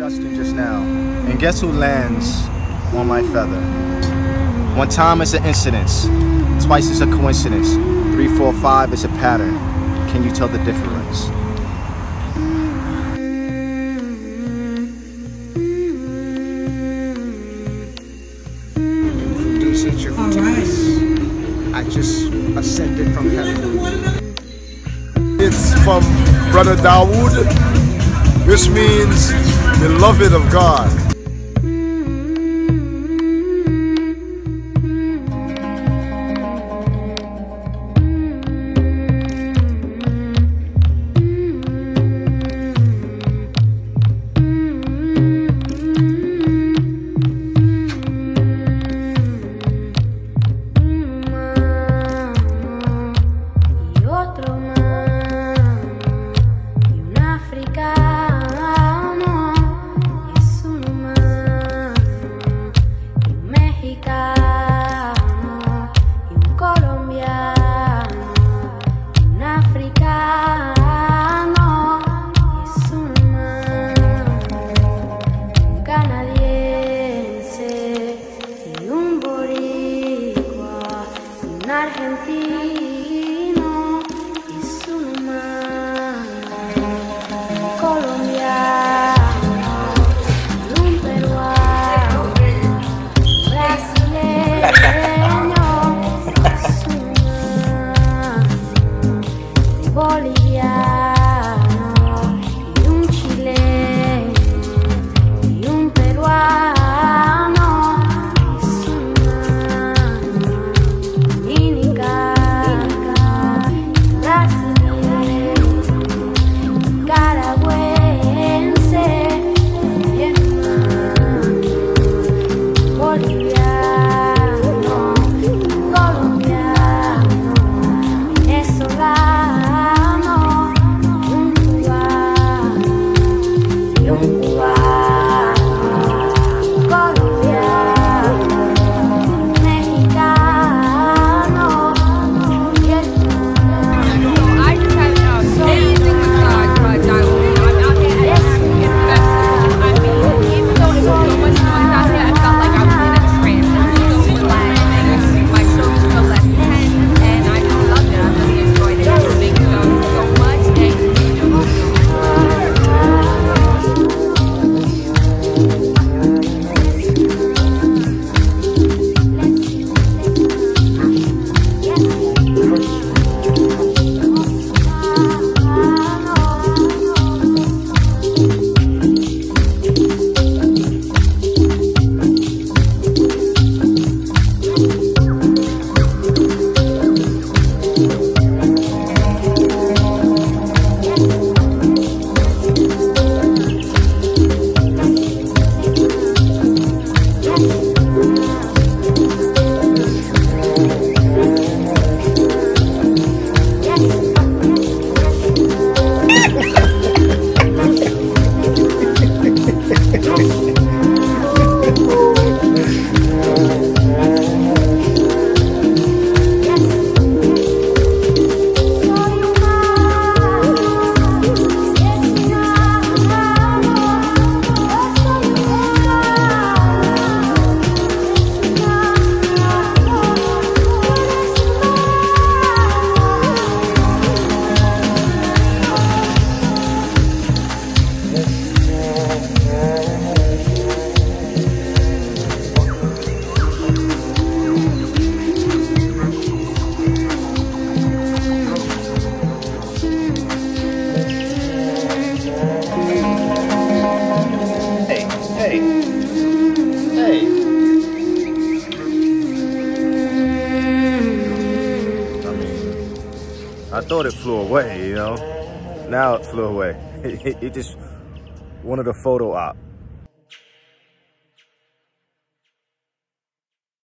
Justin just now, and guess who lands on my feather? One time is an incidence, twice is a coincidence, three, four, five is a pattern. Can you tell the difference? All right. I just ascended from heaven. It's from Brother Dawood, which means beloved of God. thought it flew away, you know? Now it flew away. it just, one of the photo op.